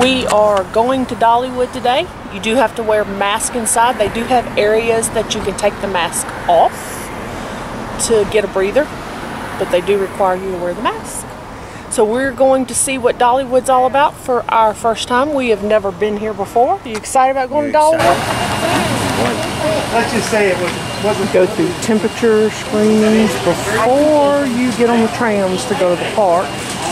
We are going to Dollywood today. You do have to wear a mask inside. They do have areas that you can take the mask off to get a breather, but they do require you to wear the mask. So we're going to see what Dollywood's all about for our first time. We have never been here before. Are you excited about going to Dollywood? Let's just say it was, wasn't Go through temperature screenings before you get on the trams to go to the park.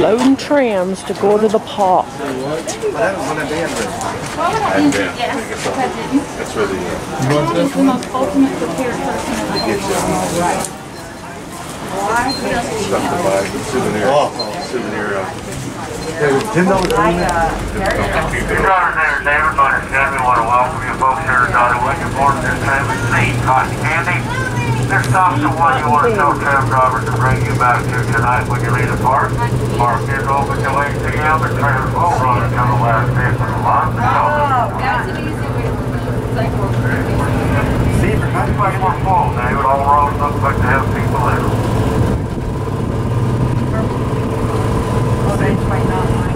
Loading trams to go to the park. That's where the, uh, ultimate prepared person world. stuff to buy, souvenir, souvenir, uh, ten dollars. Good afternoon, David Butter Chevy. Want to welcome you folks here family seat, cotton candy. Stops the one you want to tell cab driver to bring you back to tonight when you leave the park. Park is open till 8 p.m. The trailers will run until the last day of the month. Oh, that's an easy way to cycle. Looks like we're full, David. All roads look like they have people in them. might not mind.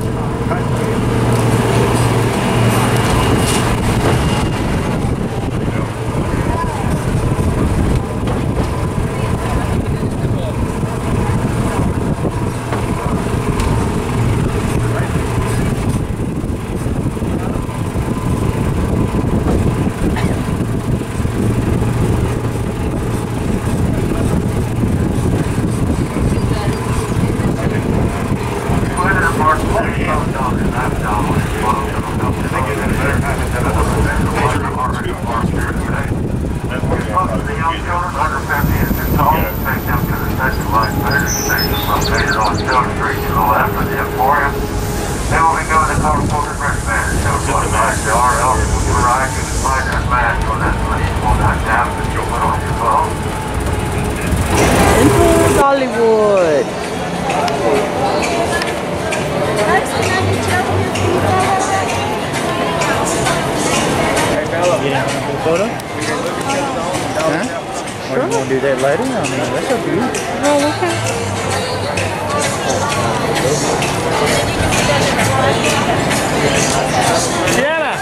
Go into the park, please. Don't dump it. That's Dollywood. Welcome to the Think it's better time to have a water department in the park here today. We're supposed to the young children under 50 and too tall. Take them to the second line better station located on Stone Street to the left of the Emporium. Then we'll be going to California Breakfast Man. Show us what nice they are. Else we're right. You can find that mask on that list. On that tab that you put on your phone. Enter Dollywood. You didn't want to do a photo? Huh? Or you want to do that later? I mean, that's up to you. Oh, okay. Sienna!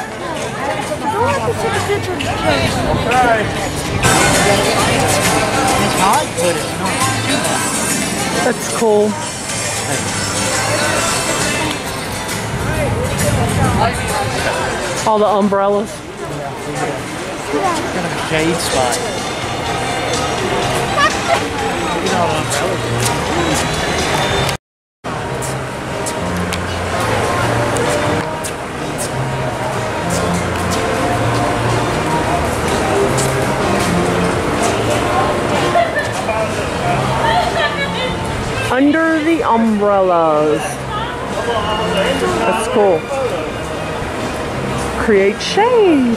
It's hot, but it's not. That's cool. All the umbrellas. kind of a shade spot. Under the umbrellas. That's cool. Create shade.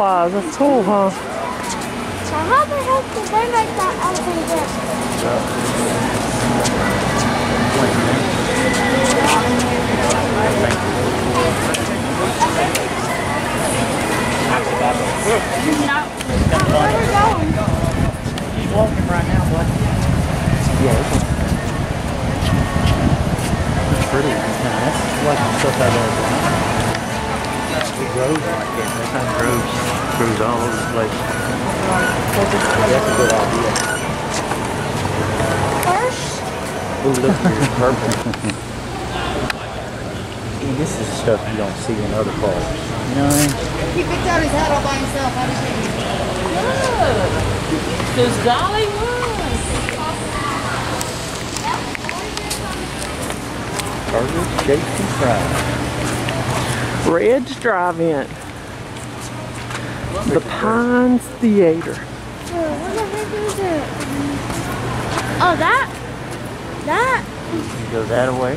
Butterflies, that's cool, huh? So how the heck did they make that out of this? No. Where we going? He's walking right now, bud. Yeah, it's It's pretty. Yeah, that's like stuff I love. It grows like that. That kind of grows. Grows all over the place. That's a good idea. First? Ooh, look here, it's purple. See, this is stuff you don't see in other parks. You know what I mean? He picked out his hat all by himself. How did he? Does Dolly won? Burgers, shakes, and fries. Red's Drive-In. The Pines Theater. Oh, what the heck is it? That? That? You go that way,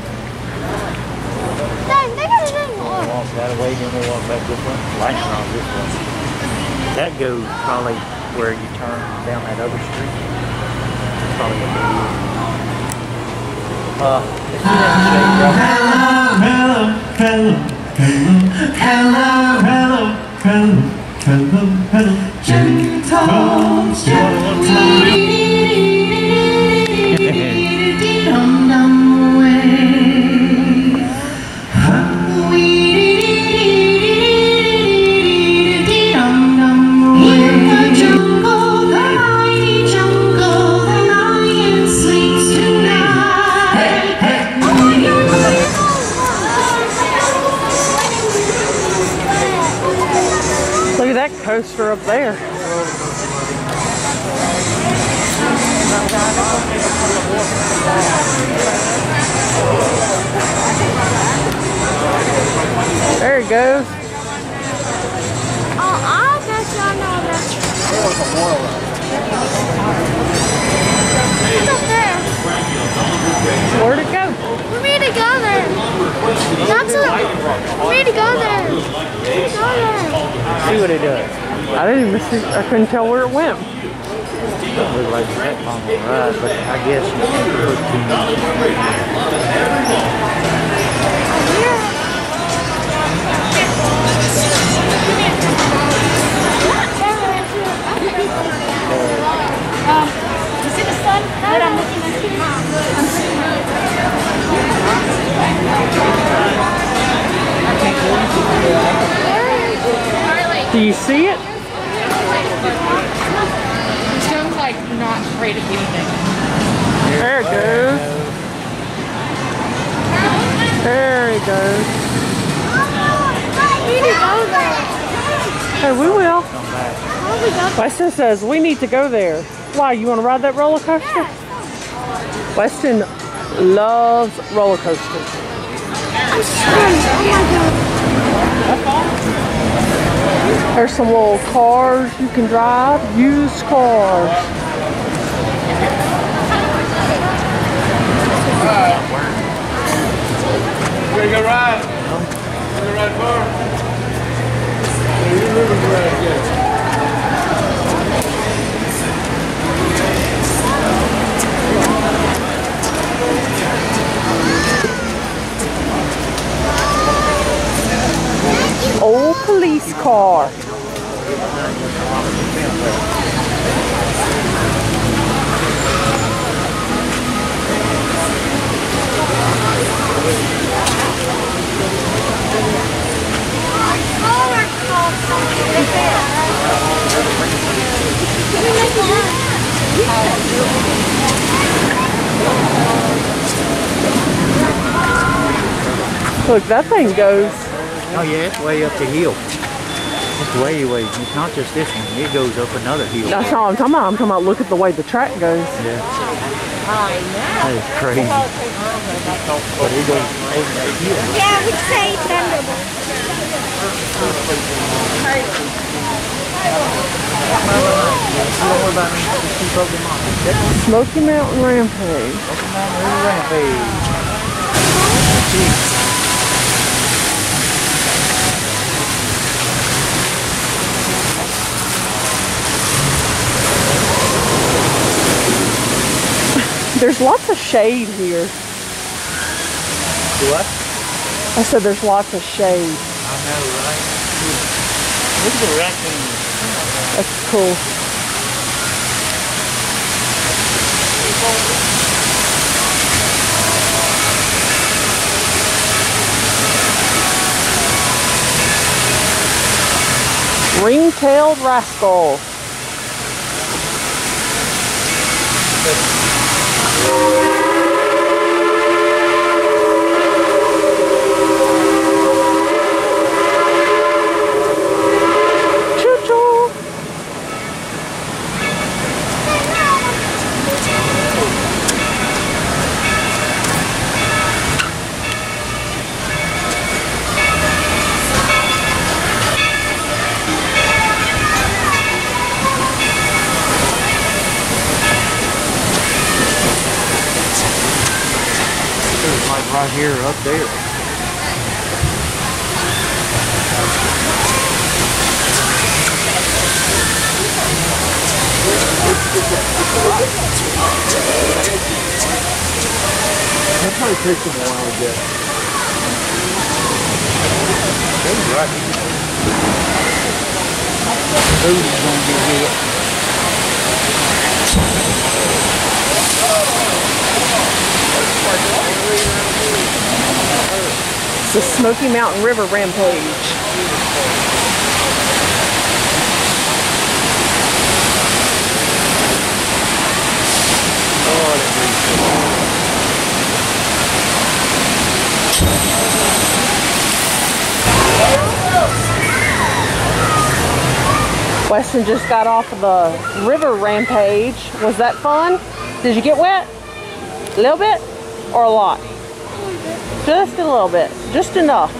Dang, they got it in walk that way, then we'll walk back this way. Lights are on this way. That goes probably where you turn down that other street. Probably what they do. Uh, let's do that shade, bro. Hello, hello, hello, hello, hello, hello, Jenny Tom's there. There it goes. Oh, I bet you I know that. It's up there. Where'd it go? We need to go there. That's a, we need to go there. Go there. See what it does. I didn't even see, I couldn't tell where it went. Ride, but I guess Weston says we need to go there. Why? You want to ride that roller coaster? Weston loves roller coasters. There's some little cars you can drive, used cars. Where you gonna ride? You gonna ride far? Yeah, you're really gonna Old police car. Look, that thing goes. Oh yeah, it's way up the hill. It's way, way. It's not just this one. It goes up another hill. That's all what I'm talking about. I'm talking about look at the way the track goes. Yeah. That is crazy. But it goes over that hill. Yeah, we say Thunderbolt. You don't worry about me. Just keep up with mom. That's Smoky Mountain Rampage. Mountain Rampage. There's lots of shade here. What? I said there's lots of shade. I know, right? Look at the raccoon. That's cool. Ring-tailed rascal. Música like right here, up there. That probably takes them a while to get. Those right here. Those is gonna get hit. It's a Smoky Mountain River Rampage. Weston just got off of the river rampage. Was that fun? Did you get wet? A little bit or a lot? Just a little bit. Just enough.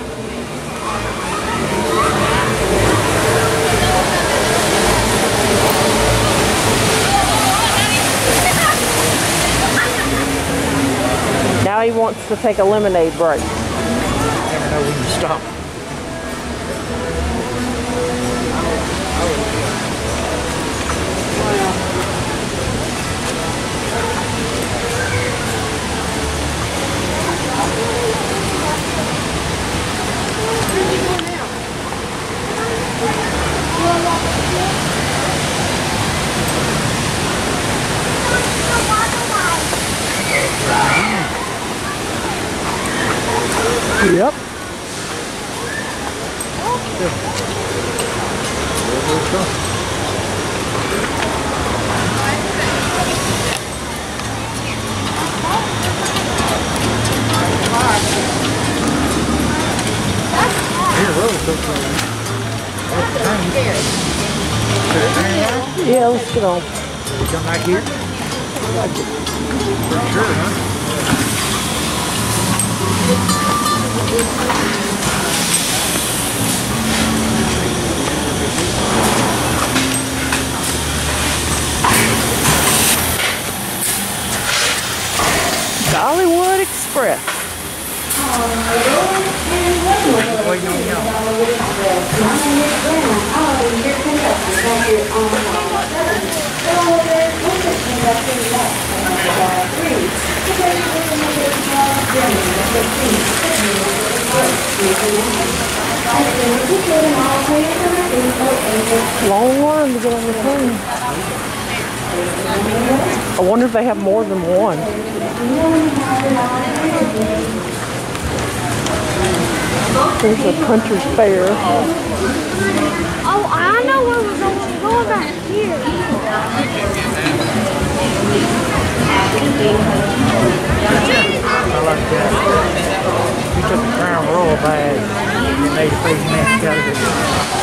Now he wants to take a lemonade break. Never know when to stop. Yep. Here, roller coaster. Yeah, let's get on. Come back here. For sure, huh? Dollywood Express. Long line to get on the plane. I wonder if they have more than one. There's a country fair. Oh, I know where we're going. You took the Crown Royal bag and made a face mask out of it.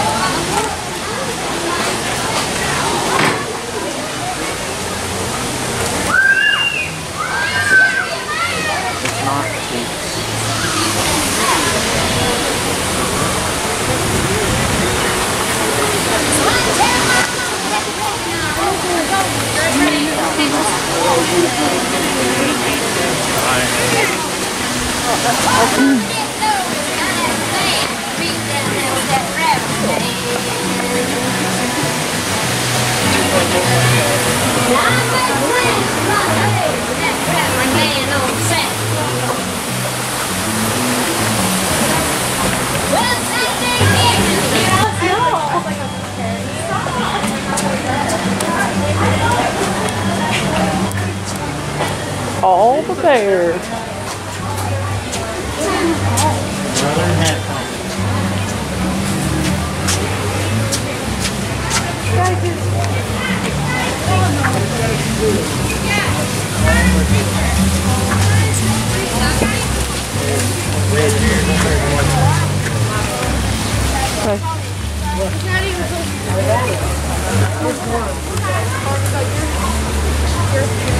Company. Okay.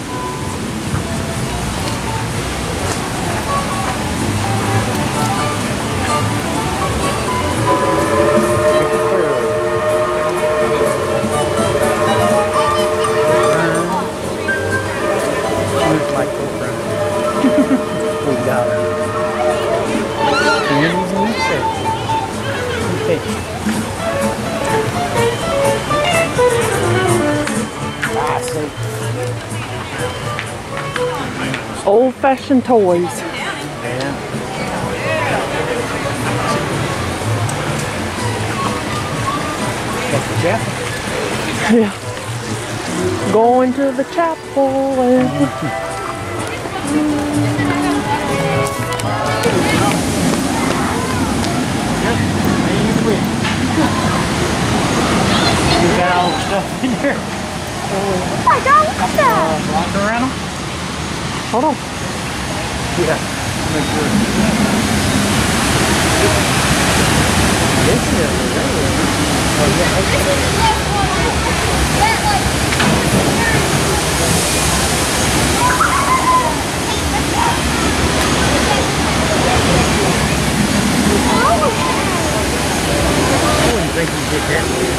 Fashioned toys. Yeah. That's the chapel. Yeah. Going to the chapel. and- You got all the stuff in there. Oh my god, look at that! Them? Hold on. Yeah. Sure. Oh, this is a Oh, yeah is the left one. That like. I wouldn't think you'd get that way.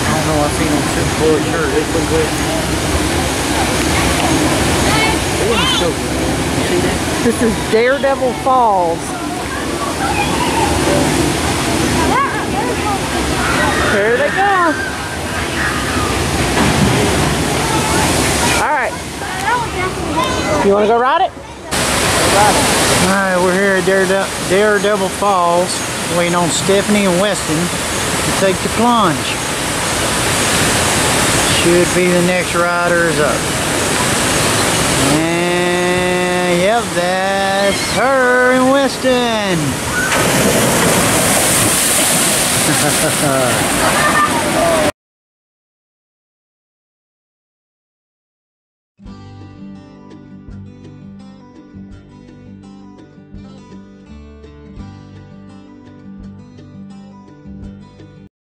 I don't know, I seen them super full of shirt. They look good. They wouldn't choke you. You see that? This is Daredevil Falls. Here they go. All right. You want to go ride it? Alright, we're here at Darede- Daredevil Falls, waiting on Stephanie and Weston to take the plunge. Should be the next riders up. And yep, that's her and Weston.